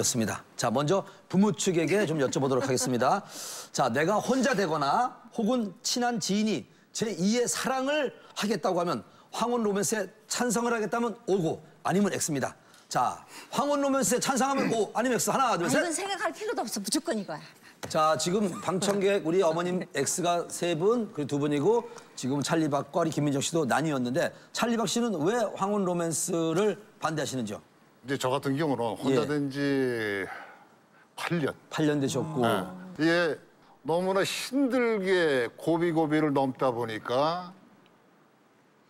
였습니다. 자, 먼저 부모 측에게 좀 여쭤보도록 하겠습니다. 자, 내가 혼자 되거나 혹은 친한 지인이 제2의 사랑을 하겠다고 하면 황혼 로맨스에 찬성을 하겠다면 O고 아니면 X입니다. 자, 황혼 로맨스에 찬성하면 O 아니면 X. 하나, 둘, 아, 셋. 이건 생각할 필요도 없어. 무조건 이거야. 자, 지금 방청객 우리 어머님 X가 세 분, 그리고 두 분이고 지금 찰리박과 우리 김민정 씨도 나뉘었는데 찰리박 씨는 왜 황혼 로맨스를 반대하시는지요? 이제 저 같은 경우는 혼자 예. 된지 8년. 8년 되셨고 이게 너무나 힘들게 고비고비를 넘다 보니까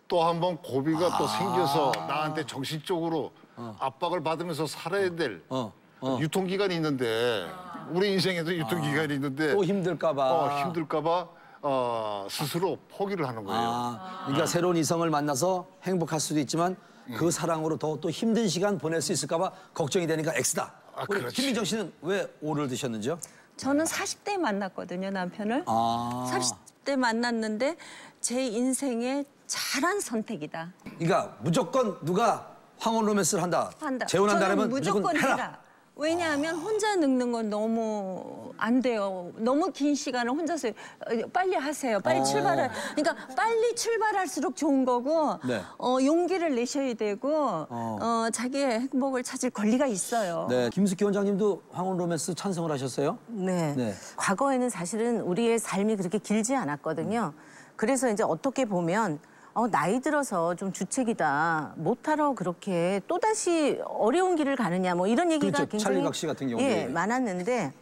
또 한 번 고비가 또 생겨서 나한테 정신적으로 압박을 받으면서 살아야 될 어, 어. 유통기간이 있는데 우리 인생에도 유통기간이 있는데 또 힘들까봐. 어, 힘들까봐 어, 스스로 포기를 하는 거예요. 아, 그러니까 새로운 이성을 만나서 행복할 수도 있지만 그 사랑으로 더 또 힘든 시간 보낼 수 있을까 봐 걱정이 되니까 X다. 아, 우리 그렇지. 김민정 씨는 왜 O를 드셨는지요? 저는 40대에 만났거든요, 남편을. 아. 40대 만났는데 제 인생의 잘한 선택이다. 그러니까 무조건 누가 황혼 로맨스를 한다. 한다. 재혼한다면 저는 무조건 해라. 해라. 왜냐하면 혼자 늙는 건 너무 안 돼요. 너무 긴 시간을 혼자서 어, 빨리 하세요. 빨리 어. 출발을. 그러니까 빨리 출발할수록 좋은 거고 네. 어, 용기를 내셔야 되고 어. 자기의 행복을 찾을 권리가 있어요. 네, 김숙기 원장님도 황혼 로맨스 찬성을 하셨어요? 네. 네. 과거에는 사실은 우리의 삶이 그렇게 길지 않았거든요. 그래서 이제 어떻게 보면 어, 나이 들어서 좀 주책이다. 못하러 그렇게 또다시 어려운 길을 가느냐 뭐 이런 얘기가 그렇죠. 굉장히 찰리 박 씨 같은 경우에. 예, 많았는데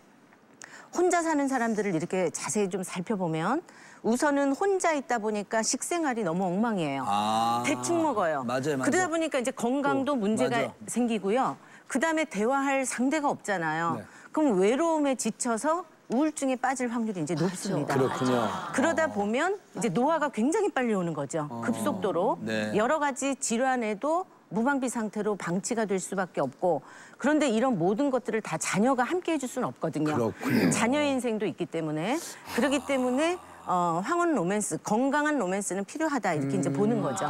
혼자 사는 사람들을 이렇게 자세히 좀 살펴보면 우선은 혼자 있다 보니까 식생활이 너무 엉망이에요. 아. 대충 먹어요. 맞아요, 맞아요. 그러다 보니까 이제 건강도 또, 문제가 맞아. 생기고요. 그다음에 대화할 상대가 없잖아요. 네. 그럼 외로움에 지쳐서 우울증에 빠질 확률이 이제 높습니다. 그렇군요. 그러다 보면 이제 노화가 굉장히 빨리 오는 거죠. 급속도로. 네. 여러 가지 질환에도 무방비 상태로 방치가 될 수밖에 없고 그런데 이런 모든 것들을 다 자녀가 함께 해줄 수는 없거든요. 그렇군요. 자녀의 인생도 있기 때문에 그렇기 때문에 어, 황혼 로맨스, 건강한 로맨스는 필요하다 이렇게 이제 보는 거죠.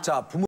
자, 부모